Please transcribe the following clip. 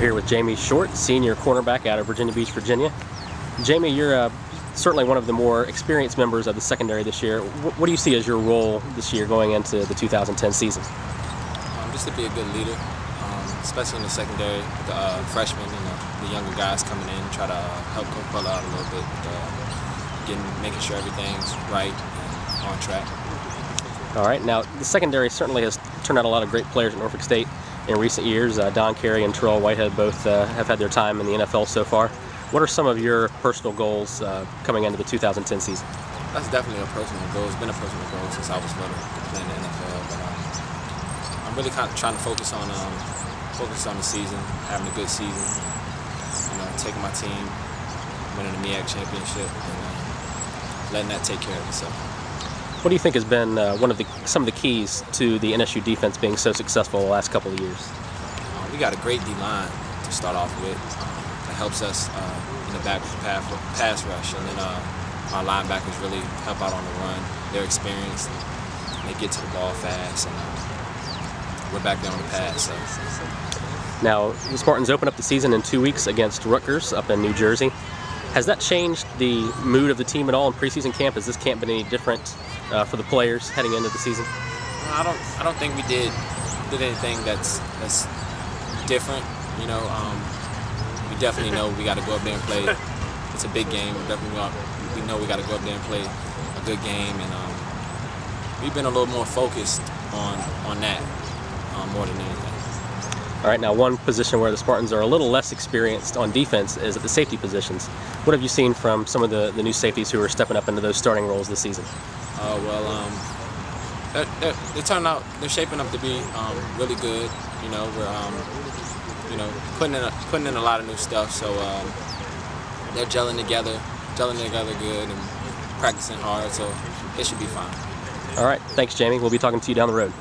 here with Jamie Short, senior cornerback out of Virginia Beach, Virginia. Jamie, you're uh, certainly one of the more experienced members of the secondary this year. What, what do you see as your role this year going into the 2010 season? Um, just to be a good leader, um, especially in the secondary, the uh, freshmen and the, the, younger guys coming in, try to help Coach Butler out a little bit, uh, getting, making sure everything's right and on track. All right, now the secondary certainly has turned out a lot of great players at Norfolk State in recent years. Uh, Don Carey and Terrell Whitehead both uh, have had their time in the NFL so far. What are some of your personal goals uh, coming into the 2010 season? That's definitely a personal goal. It's been a personal goal since I was little to play in the NFL. But um, I'm really kind of trying to focus on um, focus on the season, having a good season, you know, taking my team, winning the MEAC championship, and uh, letting that take care of itself. What do you think has been uh, one of the some of the keys to the NSU defense being so successful the last couple of years? Uh, we got a great D line to start off with. It helps us uh, in the back pass rush, and then uh, our linebackers really help out on the run. They're experienced. They get to the ball fast, and uh, we're back there on the pass. So. Now, the Spartans open up the season in two weeks against Rutgers up in New Jersey. Has that changed the mood of the team at all in preseason camp? Has this camp been any different uh, for the players heading into the season? I don't. I don't think we did did anything that's that's different. You know, um, we definitely know we got to go up there and play. It's a big game. We definitely we know we got to go up there and play a good game, and um, we've been a little more focused on on that um, more than anything. All right, now one position where the Spartans are a little less experienced on defense is at the safety positions. What have you seen from some of the, the new safeties who are stepping up into those starting roles this season? Uh, well, um, they're, they're, they turn out, they're shaping up to be um, really good. You know, we're, um, you know, putting in, a, putting in a lot of new stuff. So um, they're gelling together, gelling together good and practicing hard. So it should be fine. All right. Thanks, Jamie. We'll be talking to you down the road.